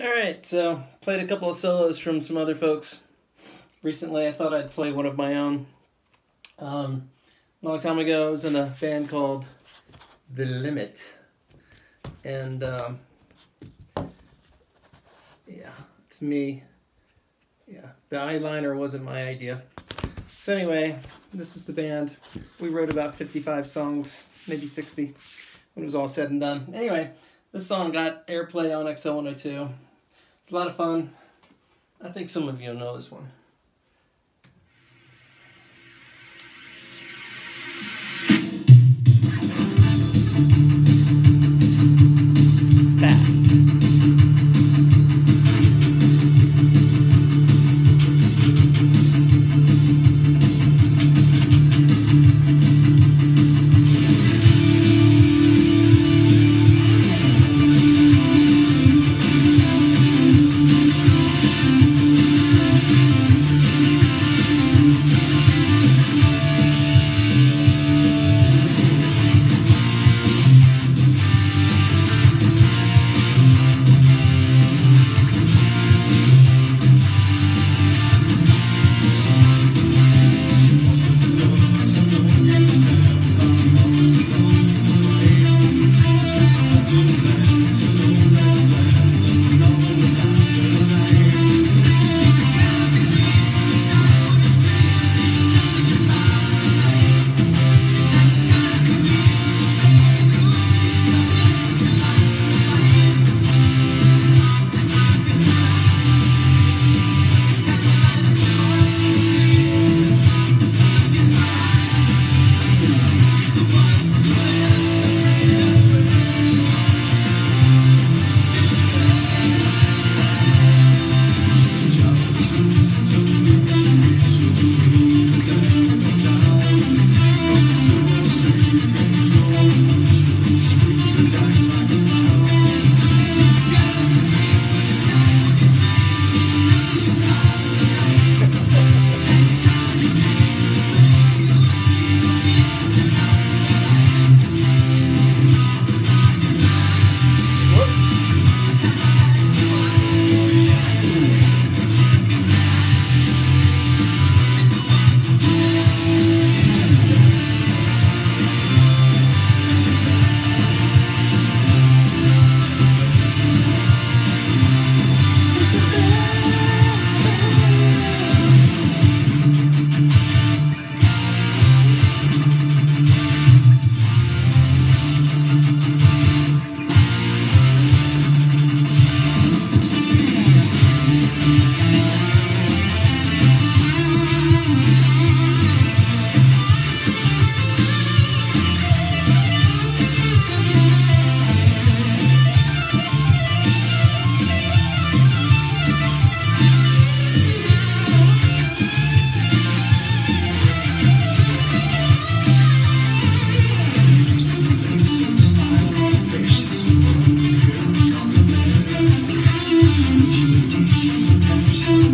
All right, so played a couple of solos from some other folks. Recently, I thought I'd play one of my own. Um, a long time ago, I was in a band called The Limit. And, um, yeah, it's me. Yeah, the eyeliner wasn't my idea. So anyway, this is the band. We wrote about 55 songs, maybe 60, when it was all said and done. Anyway, this song got airplay on XL102. It's a lot of fun. I think some of you know this one.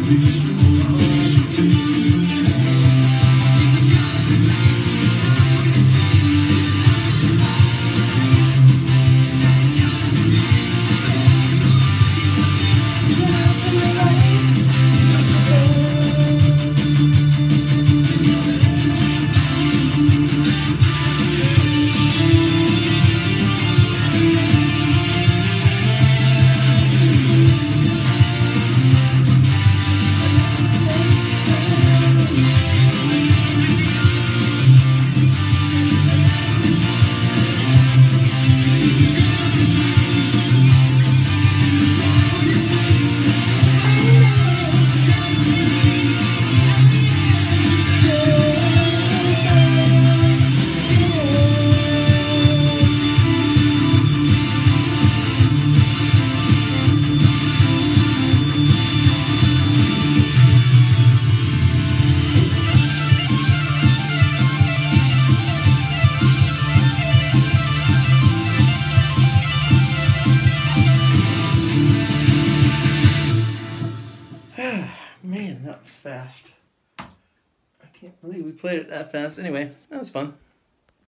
Man, that fast. I can't believe we played it that fast. Anyway, that was fun.